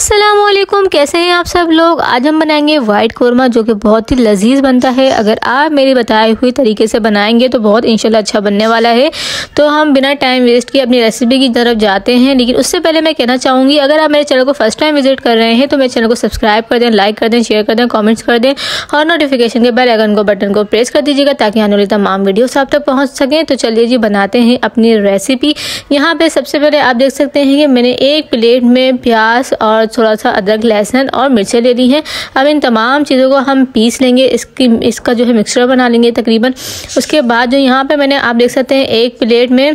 असलकुम कैसे हैं आप सब लोग? आज हम बनाएँगे वाइट कौरमा जो कि बहुत ही लजीज बनता है। अगर आप मेरी बताई हुई तरीके से बनाएँगे तो बहुत इंशाल्लाह अच्छा बनने वाला है। तो हम बिना टाइम वेस्ट किए अपनी रेसिपी की तरफ़ जाते हैं, लेकिन उससे पहले मैं कहना चाहूँगी, अगर आप मेरे चैनल को फ़र्स्ट टाइम विज़िट कर रहे हैं तो मेरे चैनल को सब्सक्राइब कर दें लाइक कर दें शेयर कर दें कॉमेंट्स कर दें, और नोटिफिकेशन के बेल आइकन को बटन को प्रेस कर दीजिएगा, ताकि आने वाली तमाम वीडियोस आप तक पहुँच सकें। तो चलिए जी, बनाते हैं अपनी रेसिपी यहाँ पर सबसे पहले आप देख सकते हैं कि मैंने एक प्लेट में प्याज और थोड़ा सा अदरक, लहसुन और मिर्चें ले ली हैं। अब इन तमाम चीज़ों को हम पीस लेंगे। इसकी, इसका जो है मिक्सचर बना लेंगे तकरीबन। उसके बाद जो यहाँ पे मैंने आप देख सकते हैं, एक प्लेट में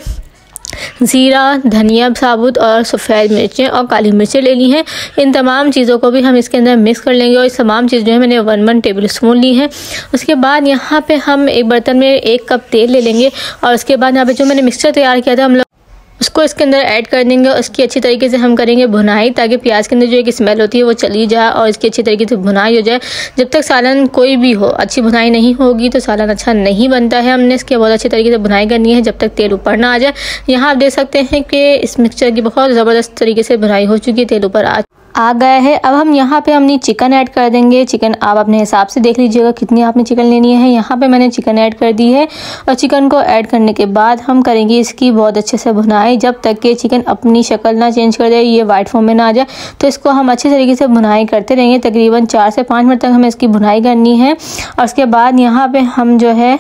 ज़ीरा, धनिया, साबुत और सफ़ेद मिर्चें और काली मिर्चें ले ली हैं। इन तमाम चीज़ों को भी हम इसके अंदर मिक्स कर लेंगे और इस तमाम चीज़ जो है मैंने वन वन टेबल स्पून ली है। उसके बाद यहाँ पे हम एक बर्तन में एक कप तेल ले लेंगे और उसके बाद यहाँ पे जो मैंने मिक्सचर तैयार किया था, हम उसको इसके अंदर ऐड कर देंगे और इसकी अच्छी तरीके से हम करेंगे भुनाई ताकि प्याज के अंदर जो एक स्मेल होती है वो चली जाए और इसकी अच्छी तरीके से भुनाई हो जाए। जब तक सालन कोई भी हो, अच्छी भुनाई नहीं होगी तो सालन अच्छा नहीं बनता है। हमने इसकी बहुत अच्छी तरीके से भुनाई करनी है जब तक तेल ऊपर ना आ जाए। यहाँ आप देख सकते हैं कि इस मिक्सचर की बहुत ज़बरदस्त तरीके से भुनाई हो चुकी है, तेल ऊपर आ आ गया है। अब हम यहाँ पे हमने चिकन ऐड कर देंगे। चिकन आप अपने हिसाब से देख लीजिएगा कितनी आपने चिकन लेनी है। यहाँ पे मैंने चिकन ऐड कर दी है और चिकन को ऐड करने के बाद हम करेंगे इसकी बहुत अच्छे से भुनाई। जब तक कि चिकन अपनी शक्ल ना चेंज कर दे ये वाइट फॉर्म में ना आ जाए तो इसको हम अच्छे तरीके से भुनाई करते रहेंगे। तकरीबन चार से पाँच मिनट तक हमें इसकी भुनाई करनी है। और उसके बाद यहाँ पर हम जो है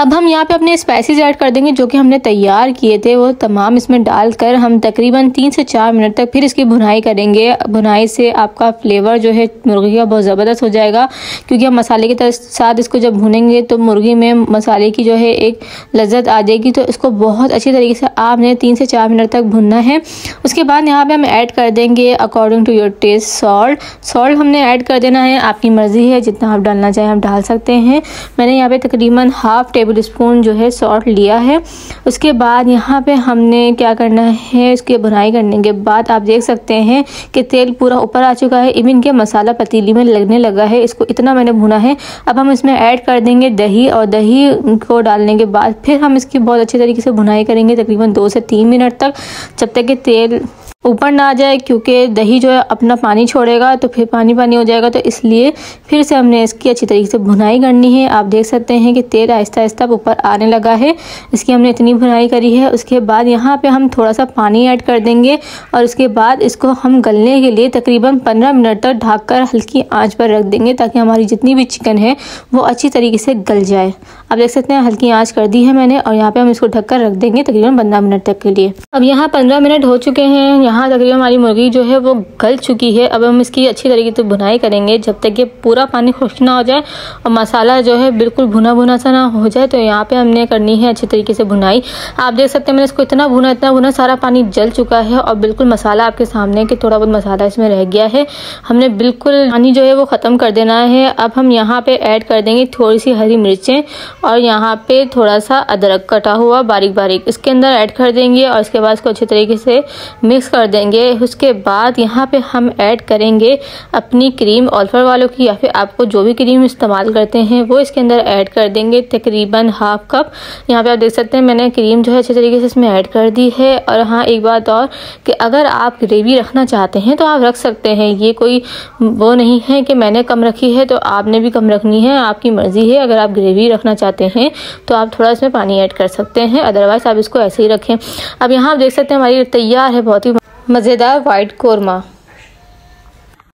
अब हम यहाँ पे अपने स्पाइसेस ऐड कर देंगे जो कि हमने तैयार किए थे। वो तमाम इसमें डालकर हम तकरीबन तीन से चार मिनट तक फिर इसकी भुनाई करेंगे। भुनाई से आपका फ्लेवर जो है मुर्गी का बहुत ज़बरदस्त हो जाएगा, क्योंकि हम मसाले के साथ इसको जब भुनेंगे तो मुर्गी में मसाले की जो है एक लज्जत आ जाएगी। तो इसको बहुत अच्छी तरीके से आपने तीन से चार मिनट तक भुनना है। उसके बाद यहाँ पर हम ऐड कर देंगे according to your taste salt salt हमने ऐड कर देना है। आपकी मर्ज़ी है, जितना आप डालना चाहें आप डाल सकते हैं। मैंने यहाँ पर तकरीबन हाफ़ टेबल टेबल स्पून जो है सॉल्ट लिया है। उसके बाद यहाँ पे हमने क्या करना है इसकी बुनाई करने के बाद आप देख सकते हैं कि तेल पूरा ऊपर आ चुका है। इवन के मसाला पतीली में लगने लगा है। इसको इतना मैंने भुना है। अब हम इसमें ऐड कर देंगे दही और दही को डालने के बाद फिर हम इसकी बहुत अच्छे तरीके से बुनाई करेंगे, तकरीबन दो से तीन मिनट तक। जब तक कि तेल ऊपर ना आ जाए क्योंकि दही जो है अपना पानी छोड़ेगा तो फिर पानी पानी हो जाएगा। तो इसलिए फिर से हमने इसकी अच्छी तरीके से भुनाई करनी है। आप देख सकते हैं कि तेल आहिस्ता आहिस्ता ऊपर आने लगा है। इसकी हमने इतनी भुनाई करी है। उसके बाद यहाँ पे हम थोड़ा सा पानी ऐड कर देंगे और उसके बाद इसको हम गलने के लिए तकरीबन पंद्रह मिनट तक ढाक हल्की आँच पर रख देंगे ताकि हमारी जितनी भी चिकन है वो अच्छी तरीके से गल जाए। आप देख सकते हैं, हल्की आँच कर दी है मैंने और यहाँ पे हम इसको ढक कर रख देंगे तकरीबन पंद्रह मिनट तक के लिए। अब यहाँ पंद्रह मिनट हो चुके हैं, यहाँ तकरीबन हमारी मुर्गी जो है वो गल चुकी है। अब हम इसकी अच्छी तरीके से बुनाई करेंगे, जब तक ये पूरा पानी खुश्क ना हो जाए और मसाला जो है बिल्कुल भुना भुना सा ना हो जाए तो यहाँ पे हमने करनी है अच्छी तरीके से बुनाई। आप देख सकते हैं, मैंने इसको इतना भुना इतना भुना, सारा पानी जल चुका है और बिल्कुल मसाला आपके सामने कि थोड़ा बहुत मसाला इसमें रह गया है। हमने बिल्कुल पानी जो है वो ख़त्म कर देना है। अब हम यहाँ पे ऐड कर देंगे थोड़ी सी हरी मिर्चें और यहाँ पे थोड़ा सा अदरक कटा हुआ बारीक बारीक। इसके अंदर ऐड कर देंगे और इसके बाद इसको अच्छे तरीके से मिक्स कर देंगे। उसके बाद यहाँ पे हम ऐड करेंगे अपनी क्रीम ऑल्फर वालों की या फिर आपको जो भी क्रीम इस्तेमाल करते हैं, वो इसके अंदर ऐड कर देंगे तकरीबन हाफ़ कप। यहाँ पे आप देख सकते हैं मैंने क्रीम जो है अच्छे तरीके से इसमें ऐड कर दी है। और हाँ एक बात और कि अगर आप ग्रेवी रखना चाहते हैं तो आप रख सकते हैं। ये कोई वो नहीं है कि मैंने कम रखी है तो आपने भी कम रखनी है, आपकी मर्ज़ी है। अगर आप ग्रेवी रखना चाहते हैं तो आप थोड़ा इसमें पानी ऐड कर सकते हैं अदरवाइज़ आप इसको ऐसे ही रखें। अब यहाँ आप देख सकते हैं हमारी तैयार है, बहुत ही मज़ेदार वाइट कौरमा